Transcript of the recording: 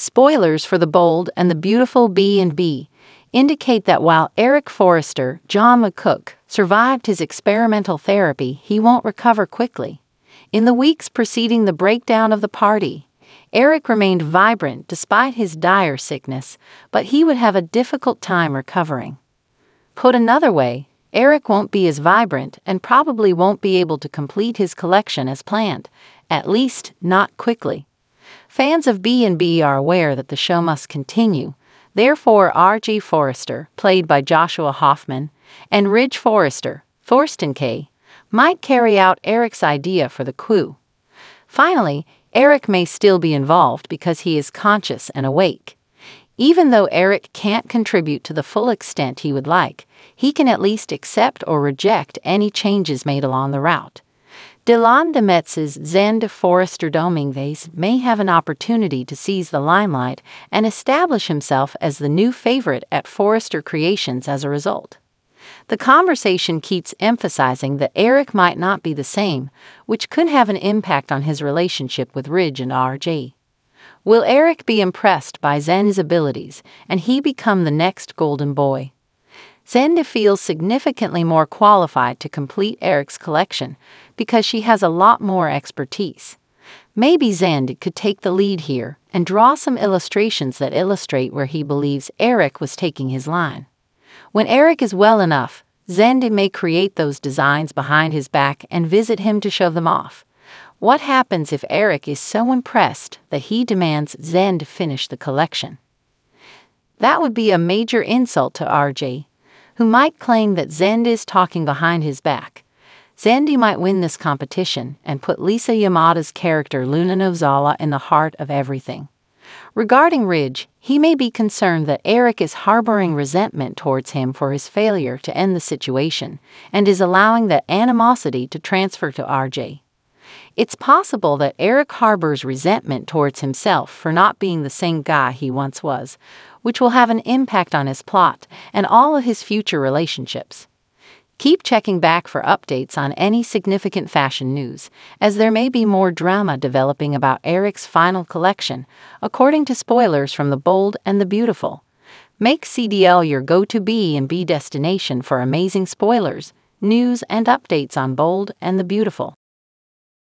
Spoilers for The Bold and the Beautiful B&B indicate that while Eric Forrester, John McCook, survived his experimental therapy, he won't recover quickly. In the weeks preceding the breakdown of the party, Eric remained vibrant despite his dire sickness, but he would have a difficult time recovering. Put another way, Eric won't be as vibrant and probably won't be able to complete his collection as planned, at least not quickly. Fans of B&B are aware that the show must continue. Therefore, RJ Forrester, played by Joshua Hoffman, and Ridge Forrester, Thorsten Kaye, might carry out Eric's idea for the coup. Finally, Eric may still be involved because he is conscious and awake. Even though Eric can't contribute to the full extent he would like, he can at least accept or reject any changes made along the route. Dylan de Zende Forrester Dominguez may have an opportunity to seize the limelight and establish himself as the new favorite at Forrester Creations as a result. The conversation keeps emphasizing that Eric might not be the same, which could have an impact on his relationship with Ridge and RJ. Will Eric be impressed by Zen's abilities and he become the next golden boy? Zend feels significantly more qualified to complete Eric's collection because she has a lot more expertise. Maybe Zend could take the lead here and draw some illustrations that illustrate where he believes Eric was taking his line. When Eric is well enough, Zend may create those designs behind his back and visit him to show them off. What happens if Eric is so impressed that he demands Zend finish the collection? That would be a major insult to RJ, who might claim that Zend is talking behind his back. Zende might win this competition and put Lisa Yamada's character Luna Nozawa in the heart of everything. Regarding Ridge, he may be concerned that Eric is harboring resentment towards him for his failure to end the situation and is allowing that animosity to transfer to RJ. It's possible that Eric harbors resentment towards himself for not being the same guy he once was, which will have an impact on his plot and all of his future relationships. Keep checking back for updates on any significant fashion news, as there may be more drama developing about Eric's final collection, according to spoilers from The Bold and the Beautiful. Make CDL your go-to B&B destination for amazing spoilers, news, and updates on Bold and the Beautiful.